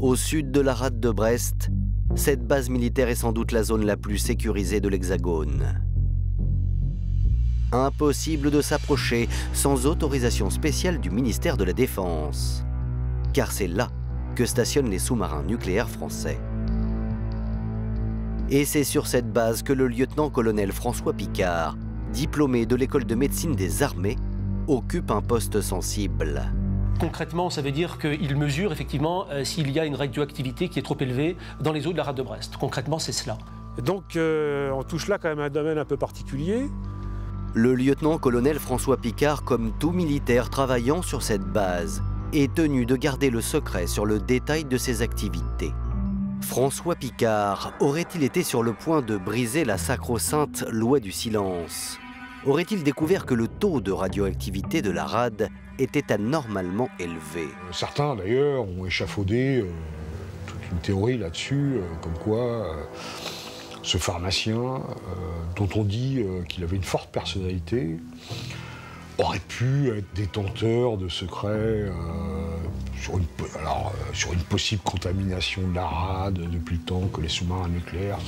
Au sud de la rade de Brest, cette base militaire est sans doute la zone la plus sécurisée de l'Hexagone. Impossible de s'approcher sans autorisation spéciale du ministère de la Défense, car c'est là que stationnent les sous-marins nucléaires français. Et c'est sur cette base que le lieutenant-colonel François Picard, diplômé de l'école de médecine des armées, occupe un poste sensible. Concrètement, ça veut dire qu'il mesure effectivement euh, s'il y a une radioactivité qui est trop élevée dans les eaux de la rade de Brest. Concrètement, c'est cela. Donc euh, on touche là quand même un domaine un peu particulier. Le lieutenant-colonel François Picard, comme tout militaire travaillant sur cette base, est tenu de garder le secret sur le détail de ses activités. François Picard aurait-il été sur le point de briser la sacro-sainte loi du silence? Aurait-il découvert que le taux de radioactivité de la rade était anormalement élevé? Certains d'ailleurs ont échafaudé euh, toute une théorie là-dessus, euh, comme quoi euh, ce pharmacien, dont on dit qu'il avait une forte personnalité, aurait pu être détenteur de secrets sur, une, sur, une, possible contamination de la rade depuis le temps que les sous-marins nucléaires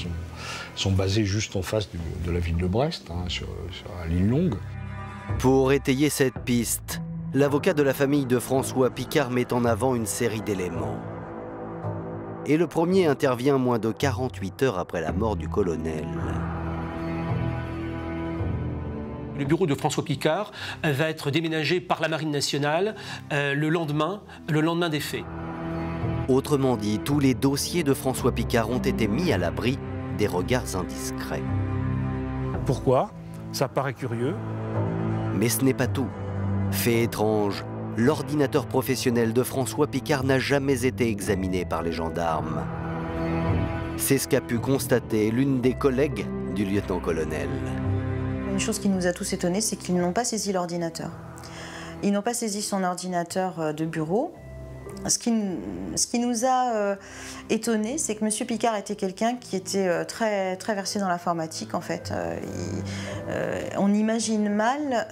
sont, basés juste en face de, la ville de Brest, hein, sur, ligne longue. Pour étayer cette piste, l'avocat de la famille de François Picard met en avant une série d'éléments. Et le premier intervient moins de 48 heures après la mort du colonel. Le bureau de François Picard va être déménagé par la Marine nationale euh, le, lendemain, le lendemain des faits. Autrement dit, tous les dossiers de François Picard ont été mis à l'abri des regards indiscrets. Pourquoi? Ça paraît curieux. Mais ce n'est pas tout. Fait étrange, l'ordinateur professionnel de François Picard n'a jamais été examiné par les gendarmes. C'est ce qu'a pu constater l'une des collègues du lieutenant-colonel. Une chose qui nous a tous étonnés, c'est qu'ils n'ont pas saisi l'ordinateur. Ils n'ont pas saisi son ordinateur euh, de bureau, ce qui, ce qui, nous a euh, étonné, c'est que M. Picard était quelqu'un qui était euh, très, très versé dans l'informatique, en fait. Euh, on imagine mal,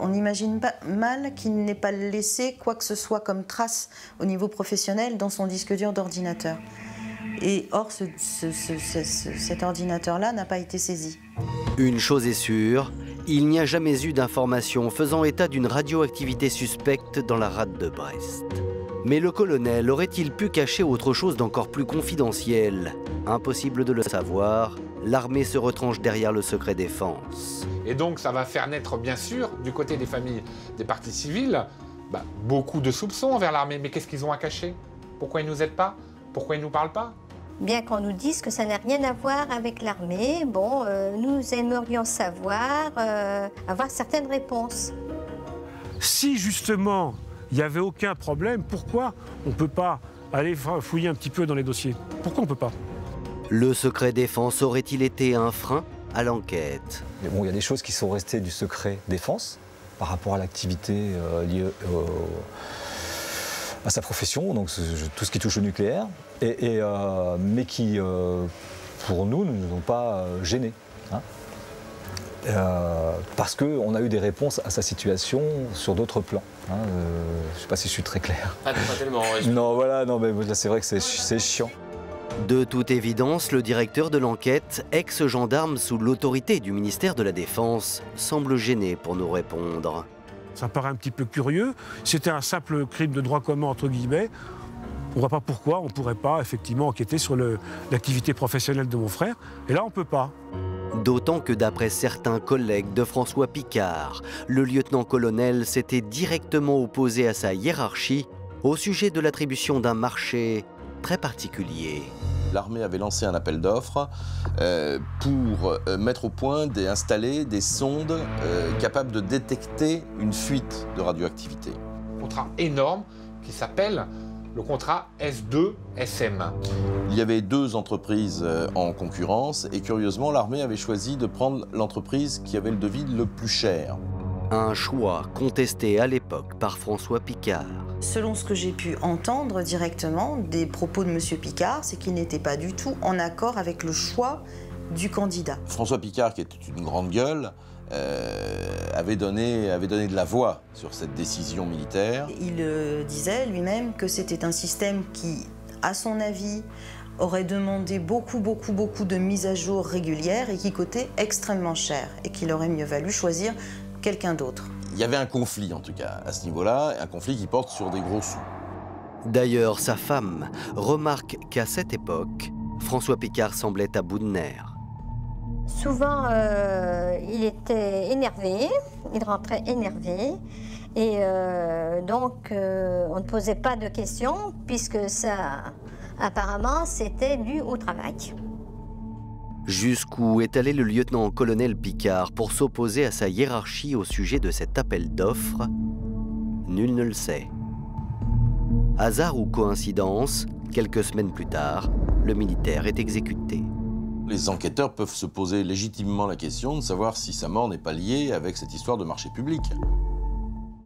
on mal qu'il n'ait pas laissé quoi que ce soit comme trace au niveau professionnel dans son disque dur d'ordinateur. Et or, cet ordinateur-là n'a pas été saisi. Une chose est sûre, il n'y a jamais eu d'information faisant état d'une radioactivité suspecte dans la rade de Brest. Mais le colonel aurait-il pu cacher autre chose d'encore plus confidentiel? Impossible de le savoir, l'armée se retranche derrière le secret défense. Et donc ça va faire naître, bien sûr, du côté des familles des partis civils, bah, beaucoup de soupçons envers l'armée. Mais qu'est-ce qu'ils ont à cacher? Pourquoi ils ne nous aident pas? Pourquoi ils ne nous parlent pas? Bien qu'on nous dise que ça n'a rien à voir avec l'armée, bon, euh, nous aimerions savoir, euh, avoir certaines réponses. Si justement il n'y avait aucun problème. Pourquoi on ne peut pas aller fouiller un petit peu dans les dossiers? Pourquoi on ne peut pas? Le secret défense aurait-il été un frein à l'enquête? Bon, Il y a des choses qui sont restées du secret défense par rapport à l'activité euh, liée à sa profession, donc tout ce qui touche au nucléaire, et, euh, mais qui, euh, pour nous, ne nous ont pas gênés. Hein. Euh, parce qu'on a eu des réponses à sa situation sur d'autres plans. Hein, euh, je ne sais pas si je suis très clair. Ah, pas tellement. non, voilà, non, mais là c'est vrai que c'est chiant. De toute évidence, le directeur de l'enquête, ex-gendarme sous l'autorité du ministère de la Défense, semble gêné pour nous répondre. Ça paraît un petit peu curieux. C'était un simple crime de droit commun, entre guillemets. On ne voit pas pourquoi on ne pourrait pas effectivement enquêter sur l'activité professionnelle de mon frère. Et là, on ne peut pas. D'autant que d'après certains collègues de François Picard, le lieutenant-colonel s'était directement opposé à sa hiérarchie au sujet de l'attribution d'un marché très particulier. L'armée avait lancé un appel d'offres euh, pour euh, mettre au point et installer des sondes euh, capables de détecter une fuite de radioactivité. Un contrat énorme qui s'appelle le contrat S2SM. Il y avait deux entreprises en concurrence et curieusement, l'armée avait choisi de prendre l'entreprise qui avait le devis le plus cher. Un choix contesté à l'époque par François Picard. Selon ce que j'ai pu entendre directement des propos de M. Picard, c'est qu'il n'était pas du tout en accord avec le choix du candidat. François Picard, qui était une grande gueule, euh, avait, donné, avait donné de la voix sur cette décision militaire. Il euh, disait lui-même que c'était un système qui à son avis, aurait demandé beaucoup, beaucoup, beaucoup de mises à jour régulières et qui coûtait extrêmement cher et qu'il aurait mieux valu choisir quelqu'un d'autre. Il y avait un conflit en tout cas à ce niveau-là, un conflit qui porte sur des gros sous. D'ailleurs, sa femme remarque qu'à cette époque, François Picard semblait à bout de nerfs. Souvent, euh, il était énervé, il rentrait énervé. Et euh, donc, euh, on ne posait pas de questions, puisque ça, apparemment, c'était dû au travail. Jusqu'où est allé le lieutenant-colonel Picard pour s'opposer à sa hiérarchie au sujet de cet appel d'offres? Nul ne le sait. Hasard ou coïncidence, quelques semaines plus tard, le militaire est exécuté. Les enquêteurs peuvent se poser légitimement la question de savoir si sa mort n'est pas liée avec cette histoire de marché public.